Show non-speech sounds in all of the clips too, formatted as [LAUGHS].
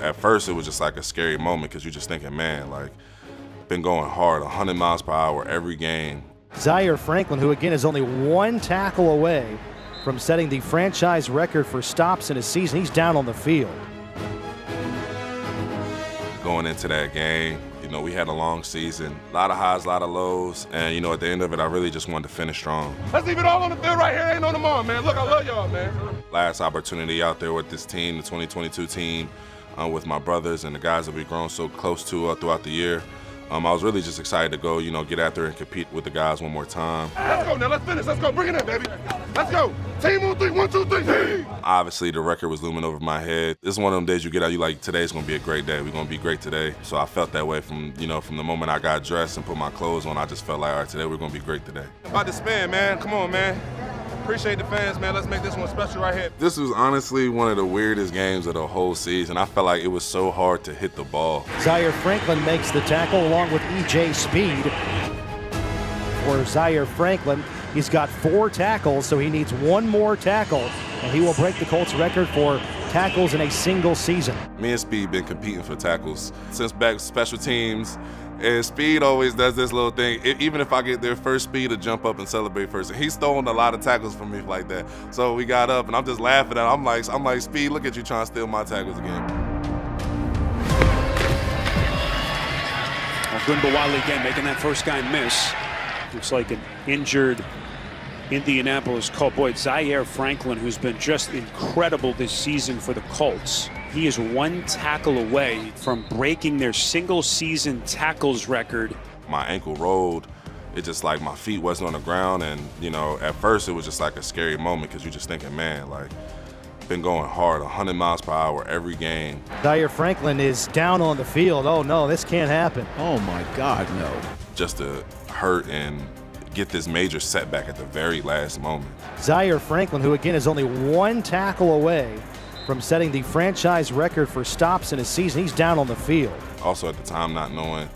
at first it was just like a scary moment because you're just thinking, man, like, been going hard, 100 miles per hour every game. Zaire Franklin, who again is only one tackle away from setting the franchise record for stops in a season, he's down on the field. Going into that game, you know, we had a long season, a lot of highs, a lot of lows, and you know, at the end of it, I really just wanted to finish strong. Let's leave it all on the field right here. Ain't no tomorrow, man. Look, I love y'all, man. Last opportunity out there with this team, the 2022 team, uh, with my brothers and the guys that we've grown so close to uh, throughout the year. Um, I was really just excited to go, you know, get out there and compete with the guys one more time. Let's go now. Let's finish. Let's go. Bring it in, baby. Let's go. Team on three. One, two, three. Team. Obviously, the record was looming over my head. This is one of them days you get out, you like, today's gonna be a great day. We're gonna be great today. So I felt that way from, you know, from the moment I got dressed and put my clothes on. I just felt like, all right, today we're gonna be great today. About to spin, man. Come on, man. Appreciate the fans, man. Let's make this one special right here. This was honestly one of the weirdest games of the whole season. I felt like it was so hard to hit the ball. Zaire Franklin makes the tackle along with EJ Speed. For Zaire Franklin, he's got four tackles, so he needs one more tackle, and he will break the Colts record for tackles in a single season. Me and Speed been competing for tackles since back special teams. And Speed always does this little thing. E- even if I get there first, Speed to jump up and celebrate first. And he's stolen a lot of tackles from me like that. So we got up, and I'm just laughing at. Him. I'm like, I'm like, Speed, look at you trying to steal my tackles again. Ogunbowale again making that first guy miss. Looks like an injured Indianapolis Colt. Boy, Zaire Franklin, who's been just incredible this season for the Colts. He is one tackle away from breaking their single season tackles record. My ankle rolled. It just like my feet wasn't on the ground, and you know, at first it was just like a scary moment because you're just thinking, man, like, been going hard, 100 miles per hour every game. Zaire Franklin is down on the field. Oh no, this can't happen. Oh my God, no. Just to hurt and get this major setback at the very last moment. Zaire Franklin, who again is only one tackle away from setting the franchise record for stops in a season, he's down on the field. Also at the time, not knowing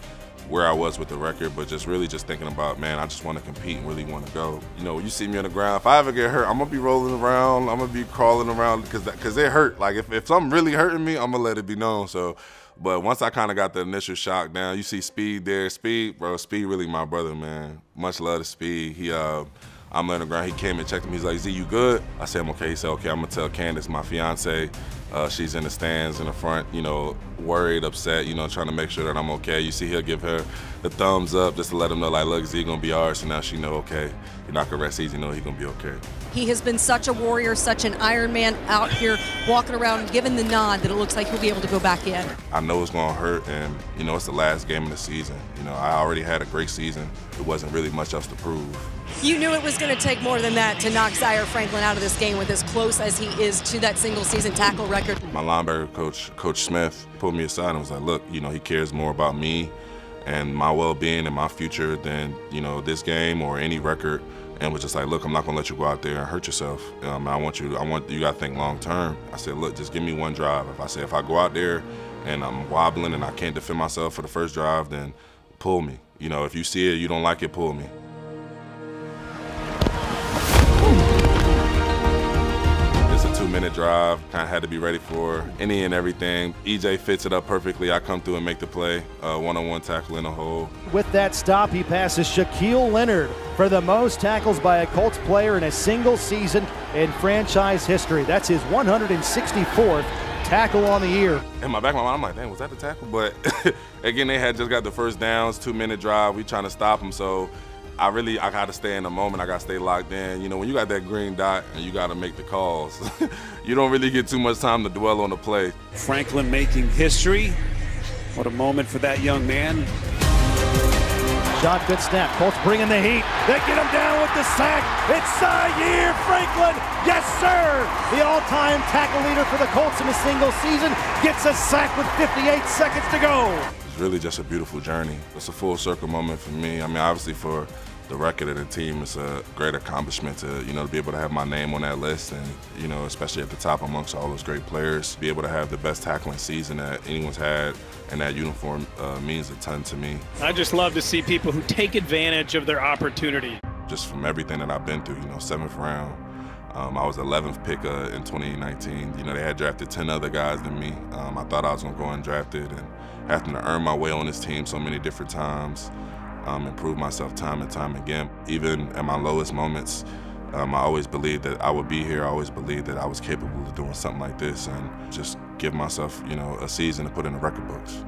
where I was with the record, but just really just thinking about, man, I just want to compete and really want to go. You know, you see me on the ground. If I ever get hurt, I'm gonna be rolling around. I'm gonna be crawling around because because it hurt. Like if, if something really hurting me, I'm gonna let it be known. So, but once I kind of got the initial shock down, you see Speed there. Speed, bro, Speed really my brother, man. Much love to Speed. He uh. I'm laying on the ground. He came and checked me. He's like, Z, you good? I said, I'm okay. He said, okay, I'm to tell Candace, my fiance. Uh, she's in the stands in the front, you know, worried, upset, you know, trying to make sure that I'm okay. You see, he'll give her the thumbs up just to let him know, like, look, Z going to be ours. So now she know, okay, you're not to rest easy. know he's going to be okay. He has been such a warrior, such an Iron Man out here walking around, giving the nod that it looks like he'll be able to go back in. I know it's going to hurt, and, you know, it's the last game of the season. You know, I already had a great season. It wasn't really much else to prove. You knew it was going to take more than that to knock Zaire Franklin out of this game with as close as he is to that single season tackle record. My linebacker coach, Coach Smith, pulled me aside and was like, look, you know, he cares more about me and my well-being and my future than, you know, this game or any record. And was just like, look, I'm not gonna let you go out there and hurt yourself. Um, I want you, I want you gotta think long term. I said, look, just give me one drive. If I say if I go out there and I'm wobbling and I can't defend myself for the first drive, then pull me. You know, if you see it, you don't like it, pull me. Minute drive. Kind of had to be ready for any and everything. EJ fits it up perfectly. I come through and make the play. One on one tackle in the hole. With that stop, he passes Shaquille Leonard for the most tackles by a Colts player in a single season in franchise history. That's his 164th tackle on the year. In my back of my mind, I'm like, dang, was that the tackle? But [LAUGHS] again, they had just got the first downs, two minute drive. We trying to stop them. So I really, I got to stay in the moment. I got to stay locked in. You know, when you got that green dot and you got to make the calls, [LAUGHS] you don't really get too much time to dwell on the play. Franklin making history. What a moment for that young man. Shot, good snap. Colts bringing the heat. They get him down with the sack. It's Zaire Franklin. Yes, sir. The all-time tackle leader for the Colts in a single season gets a sack with 58 seconds to go. It's really just a beautiful journey. It's a full circle moment for me. I mean, obviously for the record of the team, it's a great accomplishment to, you know, to be able to have my name on that list and, you know, especially at the top amongst all those great players, be able to have the best tackling season that anyone's had and that uniform uh, means a ton to me. I just love to see people who take advantage of their opportunity. Just from everything that I've been through, you know, seventh round, Um, I was 11th pick uh, in 2019. You know, they had drafted 10 other guys than me. Um, I thought I was going to go undrafted and having to earn my way on this team so many different times, um, improve myself time and time again. Even at my lowest moments, um, I always believed that I would be here. I always believed that I was capable of doing something like this and just give myself, you know, a season to put in the record books.